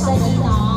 在你哪？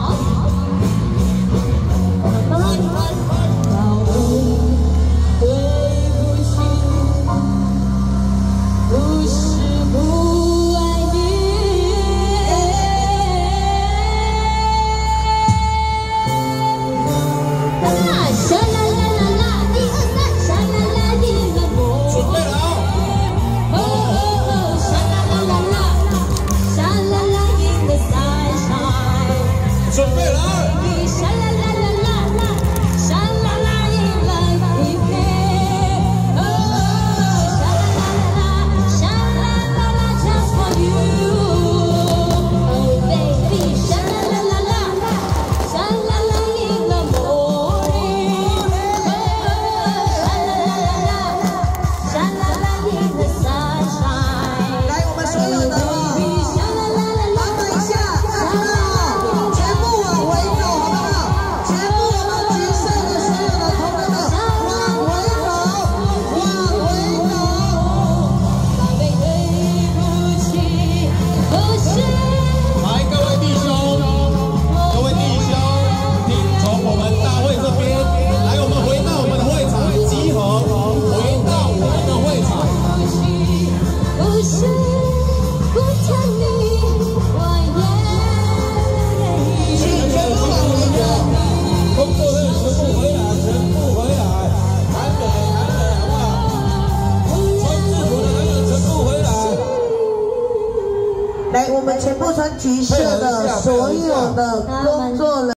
们全部穿橘色的所有的工作人